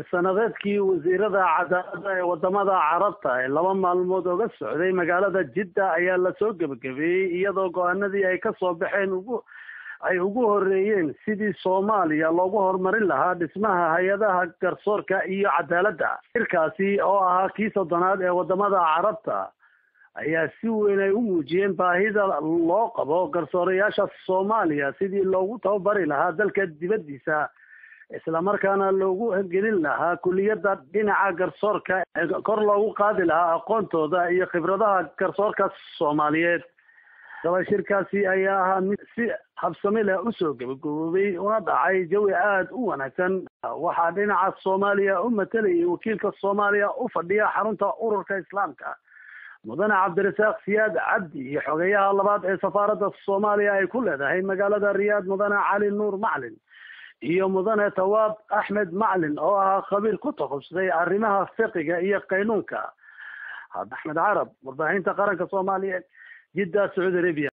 hirsanadeedkii wasiirada cadaalada ee waddamada carabta ee laba maalmood oga socday magaalada jidda ayaa la soo gebagabeeyey iyadoo go'aanadii ay ka soo baxeen ugu ay ugu horeeyeen sidii soomaaliya loogu horumarin lahaa dhismaha hay'adaha garsoorka iyo cadaaladda shirkaasi oo ahaa kii soddonaad ee waddamada carabta ayaa si weyn ay u muujiyeen baahida loo qabo garsoorayaasha soomaaliya sidii loogu tababari lahaa dalka dibaddiisa islamarkaana loogu gelin lahaa kuliyadda dhinaca garsoorka kor loogu qaadi lahaa aqoontooda iyo khibradaha garsoorka soomaaliyeed. Daba shirkaasi ayaa ahaa mid si habsami leh u soo gabagaboobay una dhacay jawi aada u wanaagsan. Waxaa dhinaca soomaaliya u matalayay wakiilka soomaaliya u fadhiya xarunta ururka islaamka mudane cabdirasaaq siyaad cabdi iyo xogeyaha labaad ee safaaradda soomaaliya ay ku leedahay magaalada riyaad mudane cali nuur maclin iyo mudane tawaab axmed maclin oo ahaa khabiir ku takhasustay arrimaha fiqiga iyo qaynuunka. Axmed carab warbaahinta qaranka soomaaliyeed jidda sacuudi arabia